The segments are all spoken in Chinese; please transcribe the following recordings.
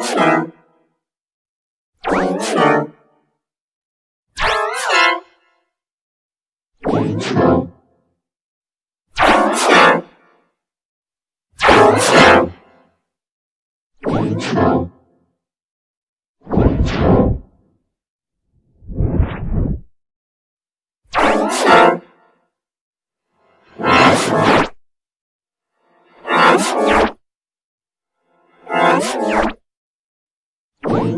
Yeah.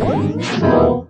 Control.